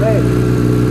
velho.